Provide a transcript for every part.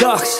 sucks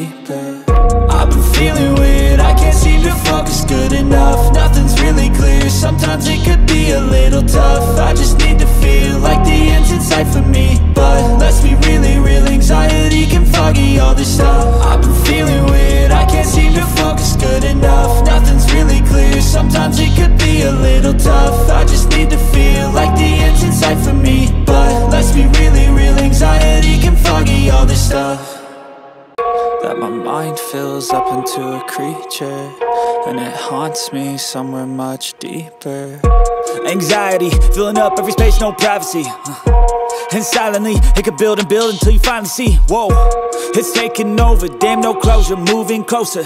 I've been feeling weird, I can't seem to focus good enough. Nothing's really clear, sometimes it could be a little tough mind fills up into a creature And it haunts me somewhere much deeper. Anxiety, filling up every space, no privacy. Uh, and silently, it could build and build until you finally see. Whoa, it's taking over, damn no closure, moving closer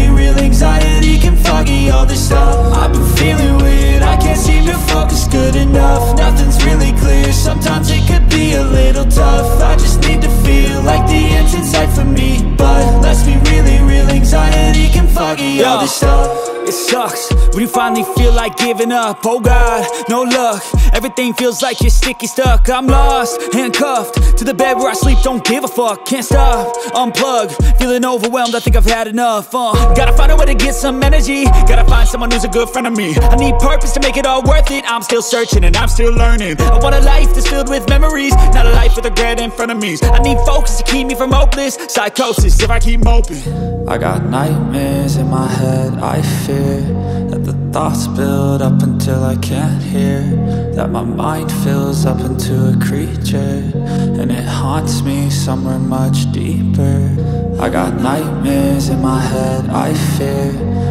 all this stuff it sucks. When you finally feel like giving up Oh God, no luck. Everything feels like you're sticky stuck. I'm lost, handcuffed To the bed where I sleep, don't give a fuck Can't stop, unplug Feeling overwhelmed, I think I've had enough uh. Gotta find a way to get some energy. Gotta find someone who's a good friend of me. I need purpose to make it all worth it. I'm still searching and I'm still learning. I want a life that's filled with memories Not a life with regret of me, I need focus to keep me from hopeless Psychosis. If I keep moping. I got nightmares in my head, I fear That the thoughts build up until I can't hear. That my mind fills up into a creature. And it haunts me somewhere much deeper. I got nightmares in my head, I fear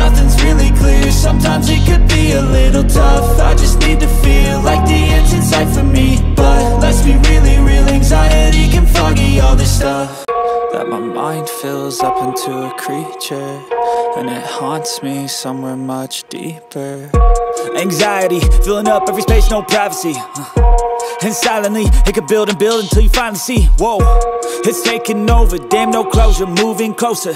sometimes it could be a little tough. I just need to feel like the end's in sight for me. But let's be really real, anxiety can foggy all this stuff. That my mind fills up into a creature And it haunts me somewhere much deeper. Anxiety, filling up every space, no privacy. Uh, and silently, it could build and build until you finally see. Whoa, it's taking over, damn no closure, moving closer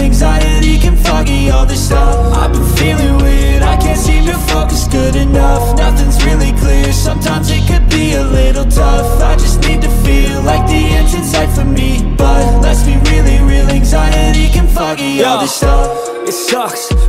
sucks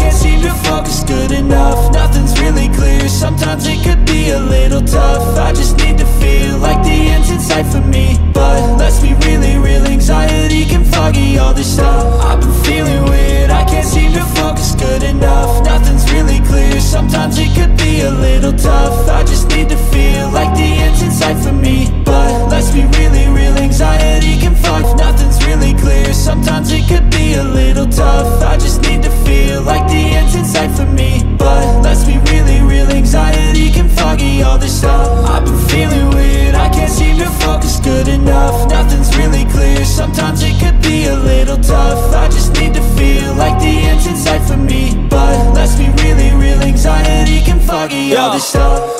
can't seem to focus good enough. Nothing's really clear, sometimes it could be a little tough. I just need to feel like the end's in sight for me. But let's be really real, anxiety can foggy all this stuff. I've been feeling weird, I can't seem to focus good enough. Nothing's really clear, sometimes it could be a little tough me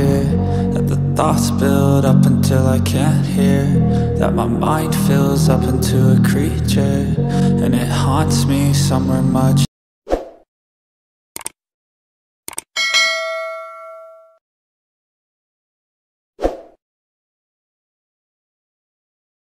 That the thoughts build up until I can't hear That my mind fills up into a creature And it haunts me somewhere much